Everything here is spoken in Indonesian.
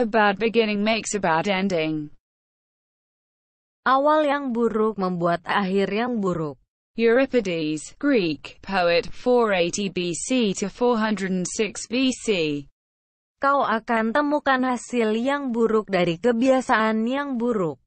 A bad beginning makes a bad ending. Awal yang buruk membuat akhir yang buruk. Euripides, Greek, poet, 480 BC to 406 BC. Kau akan temukan hasil yang buruk dari kebiasaan yang buruk.